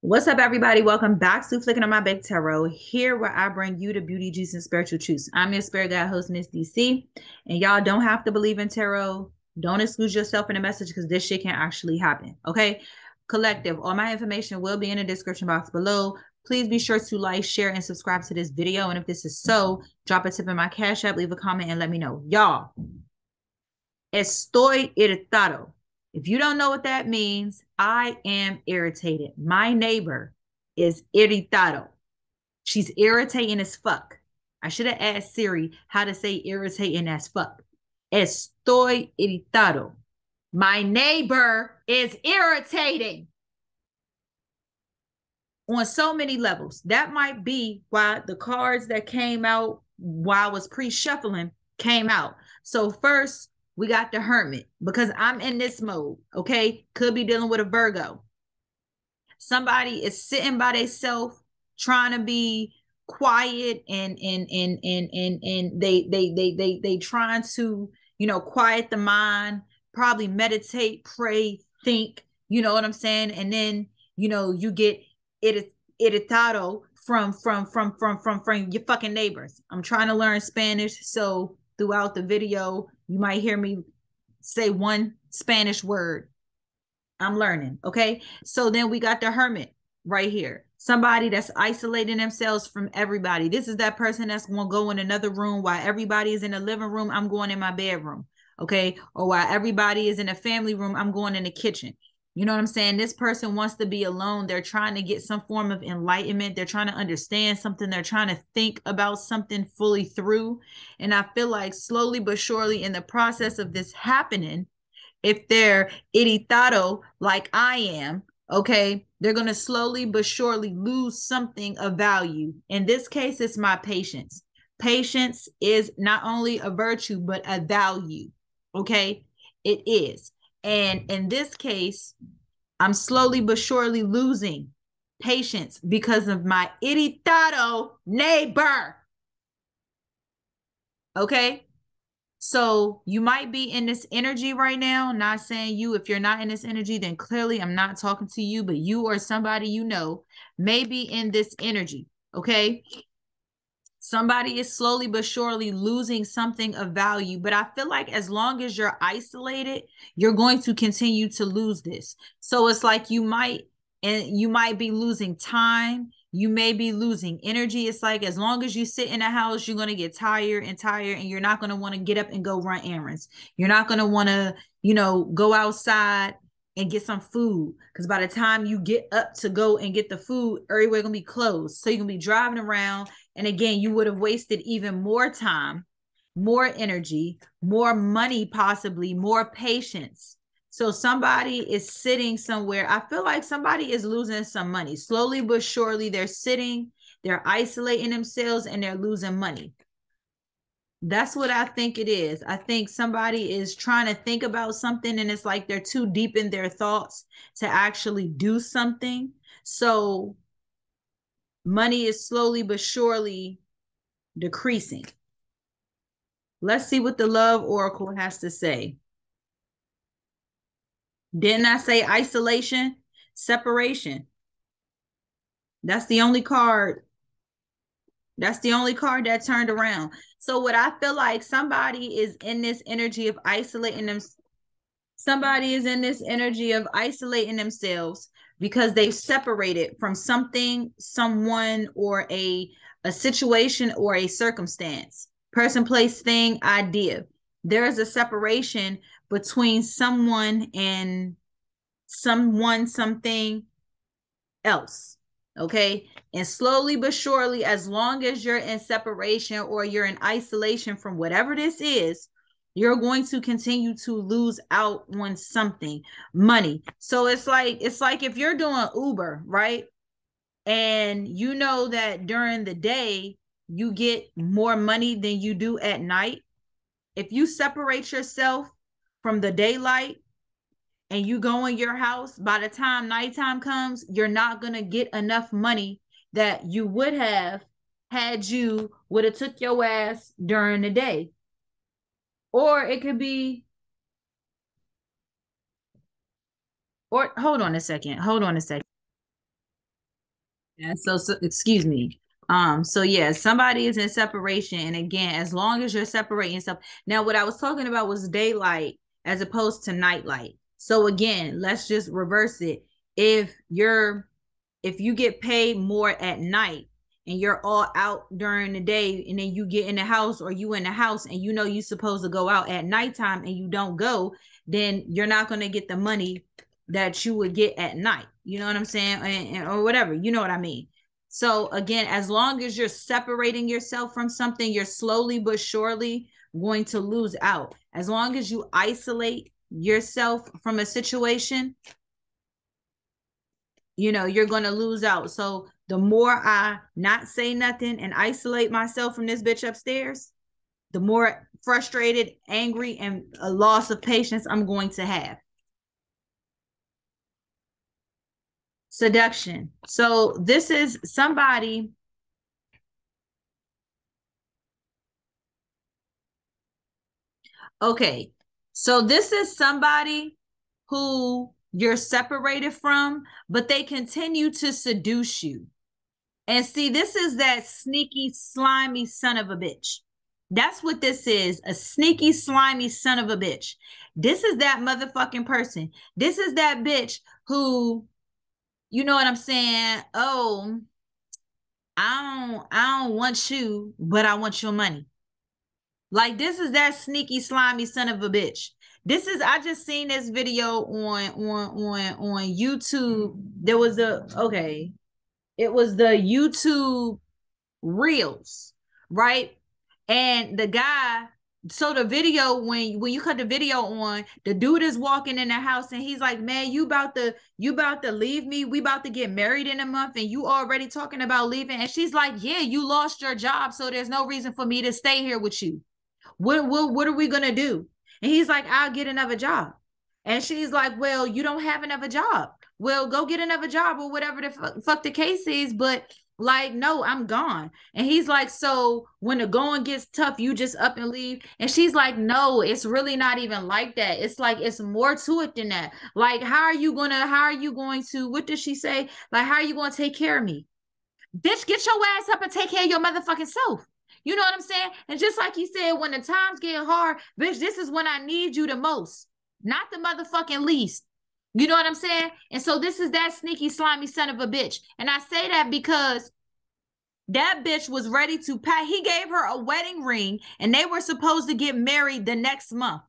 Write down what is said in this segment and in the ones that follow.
What's up, everybody? Welcome back to Flicking on My Bic Tarot, here where I bring you the beauty, juice, and spiritual truths. I'm your spirit guide host, Miss DC, and y'all don't have to believe in tarot. Don't exclude yourself in the message because this shit can actually happen. Okay, collective. All my information will be in the description box below. Please be sure to like, share, and subscribe to this video. And if this is so, drop a tip in my cash app, leave a comment, and let me know. Y'all, estoy irritado. If you don't know what that means, I am irritated. My neighbor is irritado. She's irritating as fuck. I should have asked Siri how to say irritating as fuck. Estoy irritado. My neighbor is irritating on so many levels. That might be why the cards that came out while I was pre shuffling came out. So, first, we got the hermit because I'm in this mode. Okay. Could be dealing with a Virgo. Somebody is sitting by themselves trying to be quiet and and and and and and they they they they they trying to you know quiet the mind probably meditate pray think you know what i'm saying and then you know you get it irritado from from from from from from your fucking neighbors i'm trying to learn spanish so throughout the video you might hear me say one Spanish word. I'm learning. Okay. So then we got the hermit right here. Somebody that's isolating themselves from everybody. This is that person that's going to go in another room while everybody is in the living room. I'm going in my bedroom. Okay. Or while everybody is in a family room, I'm going in the kitchen. You know what I'm saying? This person wants to be alone. They're trying to get some form of enlightenment. They're trying to understand something. They're trying to think about something fully through. And I feel like slowly but surely, in the process of this happening, if they're irritado like I am, okay, they're going to slowly but surely lose something of value. In this case, it's my patience. Patience is not only a virtue, but a value. Okay, it is. And in this case, I'm slowly but surely losing patience because of my irritado neighbor. Okay. So you might be in this energy right now. Not saying you, if you're not in this energy, then clearly I'm not talking to you, but you or somebody you know may be in this energy. Okay somebody is slowly but surely losing something of value. But i feel like as long as you're isolated you're going to continue to lose this. So it's like you might and you might be losing time. You may be losing energy. It's like as long as you sit in a house you're going to get tired and tired and you're not going to want to get up and go run errands. You're not going to want to you know go outside and get some food. Because by the time you get up to go and get the food, everywhere gonna be closed. So you're gonna be driving around. And again, you would have wasted even more time, more energy, more money, possibly, more patience. So somebody is sitting somewhere. I feel like somebody is losing some money. Slowly but surely, they're sitting, they're isolating themselves, and they're losing money. That's what I think it is. I think somebody is trying to think about something and it's like they're too deep in their thoughts to actually do something. So money is slowly but surely decreasing. Let's see what the love oracle has to say. Didn't I say isolation? Separation. That's the only card that's the only card that turned around. So what I feel like somebody is in this energy of isolating them. Somebody is in this energy of isolating themselves because they've separated from something, someone, or a a situation or a circumstance. Person, place, thing, idea. There is a separation between someone and someone, something else. Okay. And slowly but surely, as long as you're in separation or you're in isolation from whatever this is, you're going to continue to lose out on something money. So it's like, it's like if you're doing Uber, right? And you know that during the day, you get more money than you do at night. If you separate yourself from the daylight and you go in your house, by the time nighttime comes, you're not gonna get enough money that you would have had you would have took your ass during the day. Or it could be or hold on a second. Hold on a second. Yeah, so, so excuse me. Um, so yeah, somebody is in separation, and again, as long as you're separating yourself. Now, what I was talking about was daylight as opposed to nightlight. So again, let's just reverse it. If you're if you get paid more at night and you're all out during the day and then you get in the house or you in the house and you know you're supposed to go out at nighttime and you don't go, then you're not going to get the money that you would get at night. You know what I'm saying? And, and, or whatever. You know what I mean? So again, as long as you're separating yourself from something, you're slowly but surely going to lose out. As long as you isolate yourself from a situation, you know, you're going to lose out. So the more I not say nothing and isolate myself from this bitch upstairs, the more frustrated, angry, and a loss of patience I'm going to have. seduction. So this is somebody Okay. So this is somebody who you're separated from, but they continue to seduce you. And see, this is that sneaky, slimy son of a bitch. That's what this is a sneaky, slimy son of a bitch. This is that motherfucking person. This is that bitch who you know what I'm saying? Oh, I don't I don't want you, but I want your money. Like this is that sneaky slimy son of a bitch. This is I just seen this video on on on on YouTube. There was a okay. It was the YouTube Reels, right? And the guy so the video when when you cut the video on the dude is walking in the house and he's like man you about to you about to leave me we about to get married in a month and you already talking about leaving and she's like yeah you lost your job so there's no reason for me to stay here with you what what, what are we gonna do and he's like i'll get another job and she's like well you don't have another job well go get another job or whatever the f- fuck the case is but like, no, I'm gone. And he's like, so when the going gets tough, you just up and leave. And she's like, no, it's really not even like that. It's like it's more to it than that. Like, how are you gonna, how are you going to, what does she say? Like, how are you gonna take care of me? Bitch, get your ass up and take care of your motherfucking self. You know what I'm saying? And just like you said, when the times get hard, bitch, this is when I need you the most, not the motherfucking least. You know what I'm saying? And so this is that sneaky, slimy son of a bitch. And I say that because that bitch was ready to pay. He gave her a wedding ring and they were supposed to get married the next month.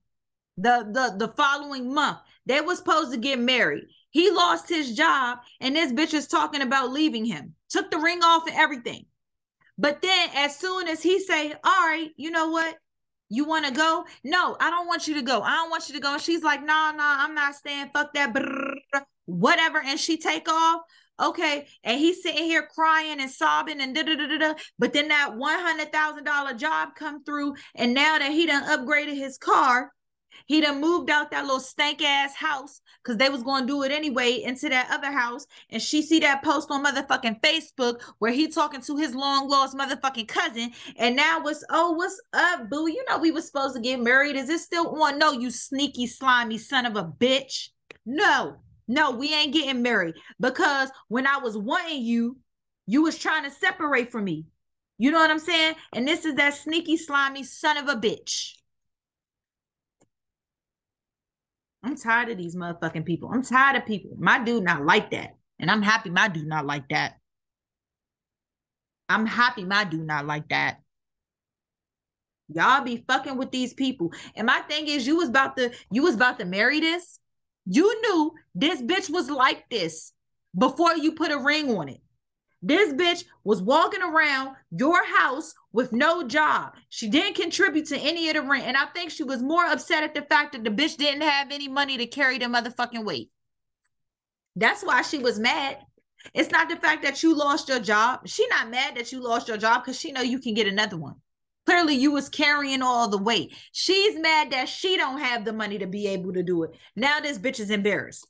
The, the, the following month. They were supposed to get married. He lost his job and this bitch is talking about leaving him. Took the ring off and everything. But then as soon as he say, all right, you know what? You want to go? No, I don't want you to go. I don't want you to go. And she's like, nah, nah, I'm not staying. Fuck that. Whatever. And she take off. Okay. And he's sitting here crying and sobbing and da da da da. da. But then that $100,000 job come through. And now that he done upgraded his car, he done moved out that little stank ass house because they was going to do it anyway into that other house. And she see that post on motherfucking Facebook where he talking to his long lost motherfucking cousin. And now what's, oh, what's up, boo? You know we was supposed to get married. Is it still on? No, you sneaky, slimy son of a bitch. No, no, we ain't getting married because when I was wanting you, you was trying to separate from me. You know what I'm saying? And this is that sneaky, slimy son of a bitch. I'm tired of these motherfucking people. I'm tired of people. My dude not like that. And I'm happy my dude not like that. I'm happy my dude not like that. Y'all be fucking with these people. And my thing is you was about to you was about to marry this. You knew this bitch was like this before you put a ring on it. This bitch was walking around your house with no job. She didn't contribute to any of the rent. And I think she was more upset at the fact that the bitch didn't have any money to carry the motherfucking weight. That's why she was mad. It's not the fact that you lost your job. She not mad that you lost your job because she know you can get another one. Clearly, you was carrying all the weight. She's mad that she don't have the money to be able to do it. Now this bitch is embarrassed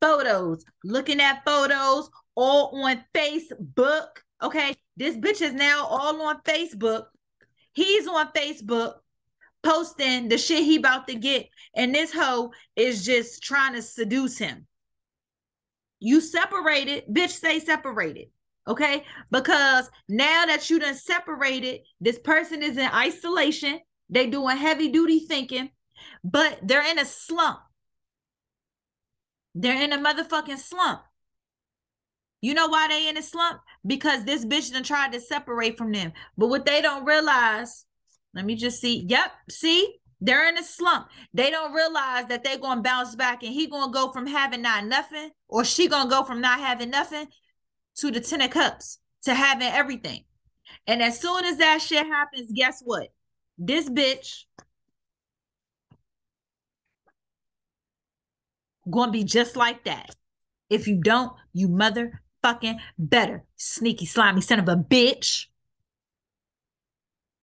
photos, looking at photos all on Facebook. Okay. This bitch is now all on Facebook. He's on Facebook posting the shit he about to get. And this hoe is just trying to seduce him. You separated, bitch, stay separated. Okay. Because now that you done separated, this person is in isolation. They doing heavy duty thinking, but they're in a slump. They're in a motherfucking slump. You know why they in a slump? Because this bitch done tried to separate from them. But what they don't realize, let me just see. Yep, see, they're in a slump. They don't realize that they're gonna bounce back and he gonna go from having not nothing, or she gonna go from not having nothing to the ten of cups to having everything. And as soon as that shit happens, guess what? This bitch gonna be just like that. If you don't, you motherfucking better. Sneaky, slimy son of a bitch.